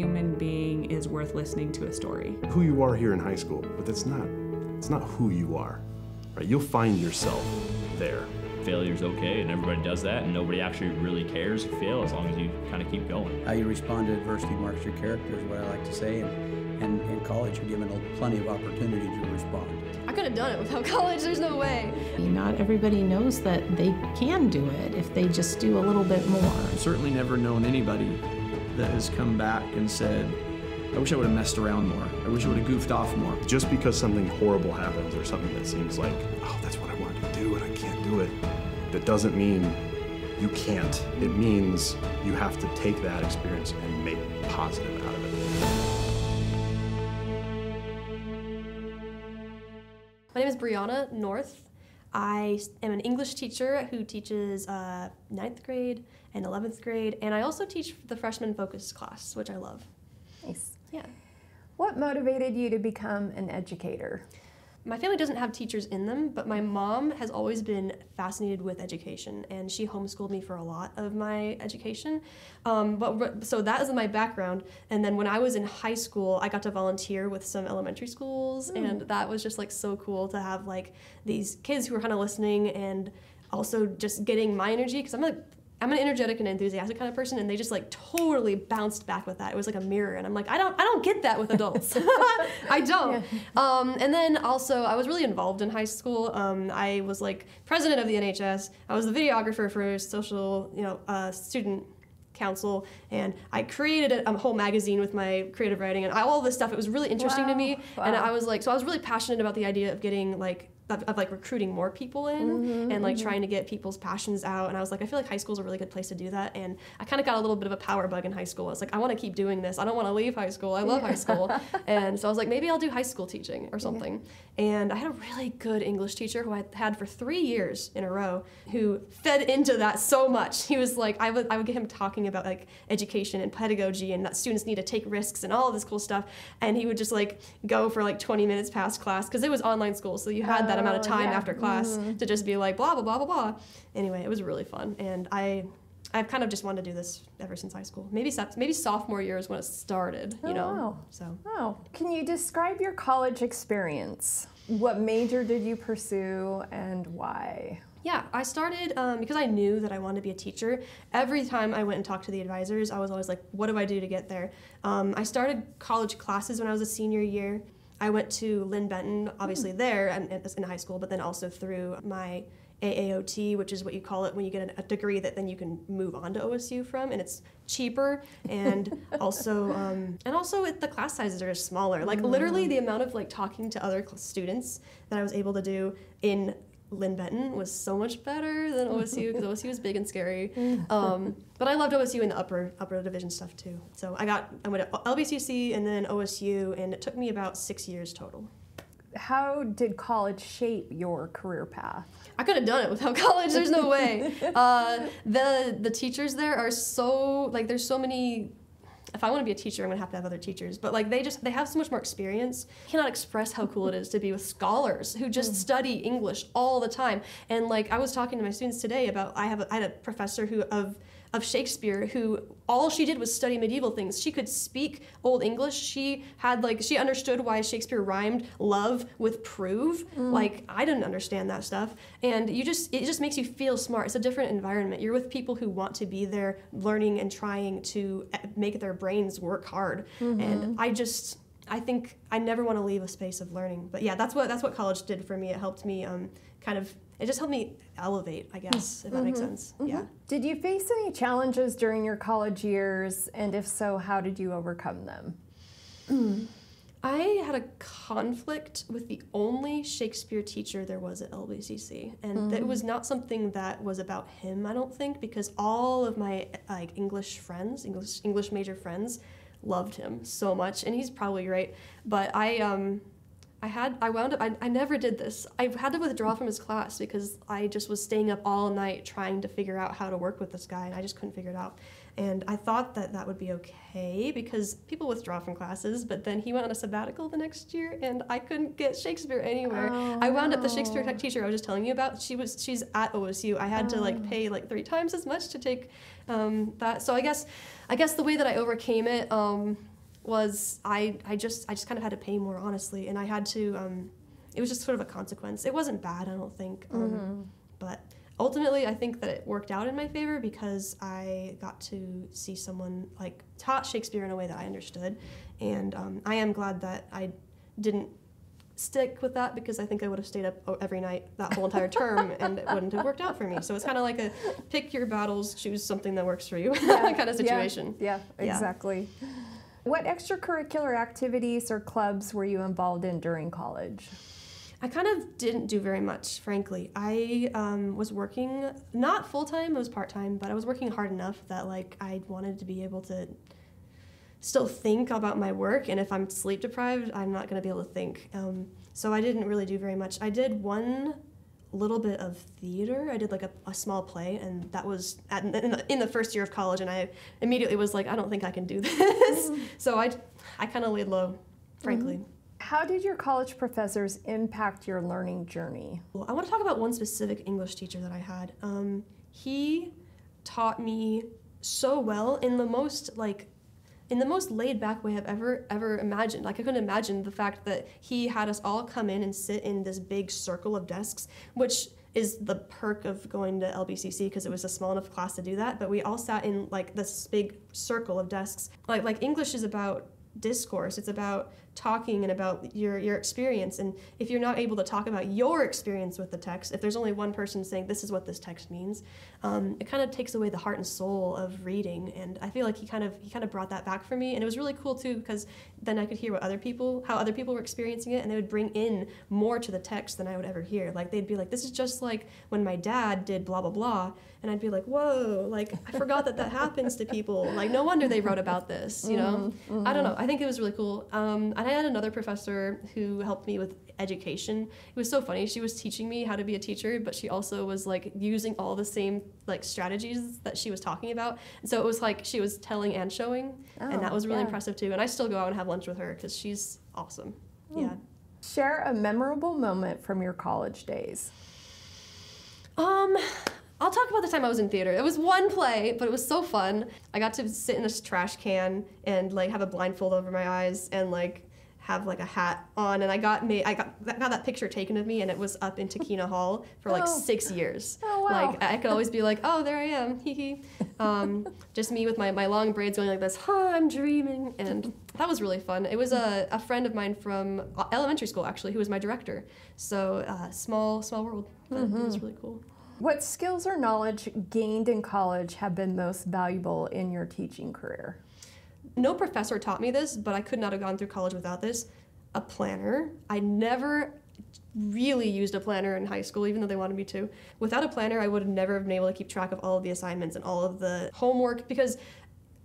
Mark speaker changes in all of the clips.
Speaker 1: human being is worth listening to a story.
Speaker 2: Who you are here in high school, but that's not, it's not who you are, right? You'll find yourself there.
Speaker 3: Failure's okay, and everybody does that, and nobody actually really cares if you fail as long as you kind of keep going.
Speaker 4: How you respond to adversity marks your character is what I like to say, and, and in college you're given plenty of opportunity to respond.
Speaker 5: I could have done it without college, there's no way.
Speaker 6: Not everybody knows that they can do it if they just do a little bit more.
Speaker 7: I've certainly never known anybody that has come back and said, I wish I would have messed around more. I wish I would have goofed off more.
Speaker 2: Just because something horrible happens or something that seems like, oh, that's what I wanted to do and I can't do it, that doesn't mean you can't. It means you have to take that experience and make positive out of it.
Speaker 5: My name is Breonna North. I am an English teacher who teaches uh, ninth grade and 11th grade, and I also teach the freshman focused class, which I love.
Speaker 8: Nice.
Speaker 5: Yeah.
Speaker 8: What motivated you to become an educator?
Speaker 5: My family doesn't have teachers in them, but my mom has always been fascinated with education, and she homeschooled me for a lot of my education. Um, but so that is my background. And then when I was in high school, I got to volunteer with some elementary schools, mm. and that was just like so cool to have like these kids who were kind of listening and also just getting my energy because I'm like I'm an energetic and enthusiastic kind of person, and they just like totally bounced back with that. It was like a mirror, and I'm like, I don't, I don't get that with adults. I don't. Yeah. Um, and then also, I was really involved in high school. Um, I was like president of the NHS. I was the videographer for social, you know, uh, student council and I created a, a, whole magazine with my creative writing and all this stuff. It was really interesting wow. to me. Wow. And I was like, so I was really passionate about the idea of getting like of, of, like recruiting more people in mm-hmm, and like mm-hmm. trying to get people's passions out and i was like i feel like high school is a really good place to do that and i kind of got a little bit of a power bug in high school. I was like i want to keep doing this. I don't want to leave high school. I love yeah. high school. And so i was like maybe i'll do high school teaching or something. Yeah. and i had a really good english teacher who i had for three years in a row who fed into that so much. He was like i would, I would get him talking about like education and pedagogy and that students need to take risks and all of this cool stuff. And he would just like go for like 20 minutes past class because it was online school so you had that amount of oh, time yeah. after class mm-hmm. to just be like blah blah blah blah blah. Anyway, it was really fun, and I I've kind of just wanted to do this ever since high school. Maybe maybe sophomore year is when it started. You oh, know. Wow. So.
Speaker 8: Oh, can you describe your college experience? What major did you pursue, and why?
Speaker 5: Yeah, I started um, because I knew that I wanted to be a teacher. Every time I went and talked to the advisors, I was always like, "What do I do to get there?" Um, I started college classes when I was a senior year. I went to Linn-Benton, obviously mm. there and, in high school, but then also through my AAOT, which is what you call it when you get a degree that then you can move on to OSU from, and it's cheaper and also um, and also it, the class sizes are smaller. Like mm. literally the amount of like talking to other students that I was able to do in Linn-Benton was so much better than OSU because OSU was big and scary. Um, but I loved OSU in the upper upper division stuff too. So I got I went to LBCC and then OSU, and it took me about six years total.
Speaker 8: How did college shape your career path?
Speaker 5: I could have done it without college. There's no way. Uh, the the teachers there are so like there's so many if I want to be a teacher, I'm gonna have to have other teachers. But like they just they have so much more experience. I cannot express how cool it is to be with scholars who just mm. study English all the time. And like I was talking to my students today about I have a, I had a professor who of of Shakespeare who all she did was study medieval things. She could speak Old English. She had like she understood why Shakespeare rhymed love with prove. Mm. Like I didn't understand that stuff. And you just it just makes you feel smart. It's a different environment. You're with people who want to be there learning and trying to eh, make their brains work hard. Mm-hmm. And I just I think I never want to leave a space of learning. But yeah, that's what that's what college did for me. It helped me um, kind of it just helped me elevate, I guess, if that mm-hmm. makes sense. Mm-hmm. Yeah.
Speaker 8: Did you face any challenges during your college years? And if so, how did you overcome them?
Speaker 5: I had a conflict with the only Shakespeare teacher there was at LBCC, and mm-hmm. it was not something that was about him. I don't think because all of my like English friends, English English major friends, loved him so much, and he's probably right. But I um I had I wound up I, I never did this. I had to withdraw from his class because I just was staying up all night trying to figure out how to work with this guy and I just couldn't figure it out. And I thought that that would be okay because people withdraw from classes, but then he went on a sabbatical the next year and I couldn't get Shakespeare anywhere. Oh. I wound up the Shakespeare tech teacher I was just telling you about, she was she's at OSU. I had oh. to like oh. pay like three times as much to take um, that. So I guess I guess the way that I overcame it um, was I, I just I just kind of had to pay more honestly, and I had to. Um, it was just sort of a consequence. It wasn't bad, I don't think, um, but ultimately I think that it worked out in my favor because I got to see someone like taught Shakespeare in a way that I understood, and um, I am glad that I didn't stick with that because I think I would have stayed up every night that whole entire term and it wouldn't have worked out for me. So it's kind of like a pick your battles, choose something that works for you kind of situation.
Speaker 8: Yeah, yeah,
Speaker 5: Yeah.
Speaker 8: What extracurricular activities or clubs were you involved in during college?
Speaker 5: I kind of didn't do very much, frankly. I um, was working not full time; it was part time, but I was working hard enough that like I wanted to be able to still think about my work. And if I'm sleep deprived, I'm not going to be able to think. Um, so I didn't really do very much. I did one little bit of theater. I did like a, a small play, and that was at, in, the, in the first year of college. And I immediately was like, I don't think I can do this. so I, I kind of laid low, frankly.
Speaker 8: How did your college professors impact your learning journey?
Speaker 5: Well, I want to talk about one specific English teacher that I had. Um, he taught me so well in the most like in the most laid back way I've ever ever imagined. Like I couldn't imagine the fact that he had us all come in and sit in this big circle of desks, which is the perk of going to LBCC because it was a small enough class to do that. But we all sat in like this big circle of desks. Like like English is about discourse. It's about talking and about your your experience. And if you're not able to talk about your experience with the text, if there's only one person saying this is what this text means, um, it kind of takes away the heart and soul of reading. And I feel like he kind of he kind of brought that back for me, and it was really cool too because then I could hear what other people how other people were experiencing it, and they would bring in more to the text than I would ever hear. Like they'd be like, "This is just like when my dad did blah blah blah," and I'd be like, "Whoa!" Like I forgot that that happens to people. Like no wonder they wrote about this. You know, I don't know. I think it was really cool. Um, and I had another professor who helped me with education. It was so funny. She was teaching me how to be a teacher, but she also was like using all the same like strategies that she was talking about. And so it was like she was telling and showing, and that
Speaker 8: Oh,
Speaker 5: was really
Speaker 8: yeah.
Speaker 5: impressive too. And I still go out and have lunch with her because she's awesome. Yeah.
Speaker 8: Share a memorable moment from your college days.
Speaker 5: Um, I'll talk about the time I was in theater. It was one play, but it was so fun. I got to sit in this trash can and like have a blindfold over my eyes and like have like a hat on and I got me I got got that picture taken of me and it was up in Takena Hall for like
Speaker 8: Oh.
Speaker 5: 6 years.
Speaker 8: Oh, wow.
Speaker 5: Like I could always be like, "Oh, there I am." Hee hee. Um, just me with my, my long braids going like this, "Huh, I'm dreaming." And that was really fun. It was a, a friend of mine from uh, elementary school actually who was my director. So, uh, small small world. But It
Speaker 8: Mm-hmm.
Speaker 5: was really cool.
Speaker 8: What skills or knowledge gained in college have been most valuable in your teaching career?
Speaker 5: No professor taught me this, but I could not have gone through college without this. A planner. I never really used a planner in high school, even though they wanted me to. Without a planner, I would have never been able to keep track of all of the assignments and all of the homework because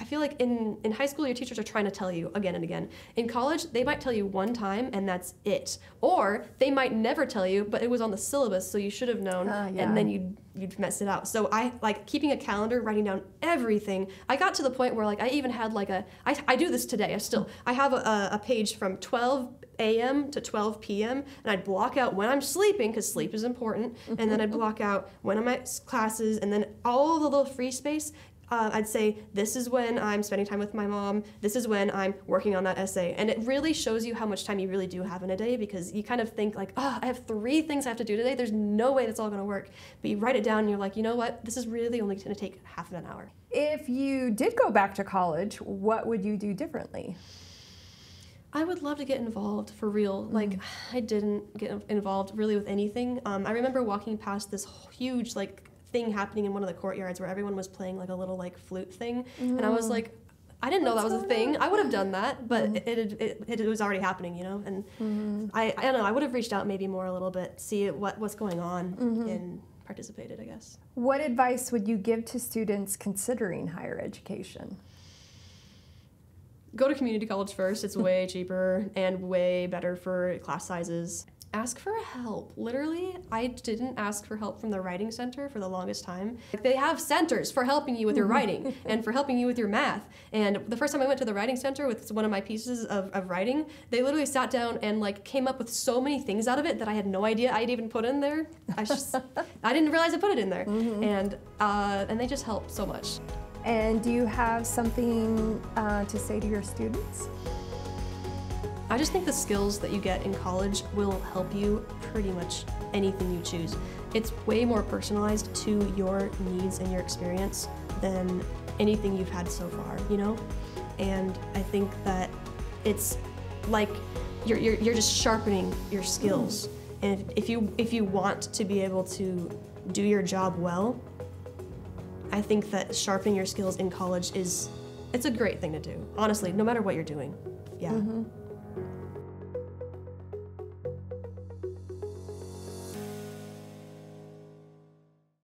Speaker 5: I feel like in, in high school, your teachers are trying to tell you again and again. In college, they might tell you one time and that's it. Or they might never tell you, but it was on the syllabus, so you should have known,
Speaker 8: Ah, yeah.
Speaker 5: and then you'd, you'd mess it out. So I like keeping a calendar, writing down everything. I got to the point where like I even had like a, I, I do this today, I still, I have a, a page from 12 a.m. to 12 p.m. and I'd block out when I'm sleeping because sleep is important, and then I'd block out when I'm at classes, and then all the little free space. Uh, I'd say this is when I'm spending time with my mom. This is when I'm working on that essay, and it really shows you how much time you really do have in a day because you kind of think like, oh, I have three things I have to do today. There's no way that's all going to work. But you write it down, and you're like, you know what? This is really only going to take half of an hour.
Speaker 8: If you did go back to college, what would you do differently?
Speaker 5: I would love to get involved for real. Like I didn't get involved really with anything. Um, I remember walking past this huge like thing happening in one of the courtyards where everyone was playing like a little like flute thing, and I was mm. like, I didn't know that was a thing. I would have done that, but mm-hmm. it, it, it, it was already happening, you know. And mm-hmm. I I don't know. I would have reached out maybe more a little bit, see what what's going on, mm-hmm. and participated. I guess.
Speaker 8: What advice would you give to students considering higher education?
Speaker 5: go to community college first. It's way cheaper and way better for class sizes. Ask for help. Literally, I didn't ask for help from the writing center for the longest time. Like, They have centers for helping you with your writing and for helping you with your math. And the first time I went to the writing center with one of my pieces of, of writing, they literally sat down and like came up with so many things out of it that I had no idea I'd even put in there. I just I didn't realize I put it in there. And uh, and they just helped so much.
Speaker 8: And do you have something uh, to say to your students?
Speaker 5: I just think the skills that you get in college will help you pretty much anything you choose. It's way more personalized to your needs and your experience than anything you've had so far, you know? And I think that it's like you're, you're, you're just sharpening your skills. And if you, if you want to be able to do your job well, I think that sharpening your skills in college is, it's a great thing to do. Honestly, no matter what you're doing. Yeah. Mm-hmm.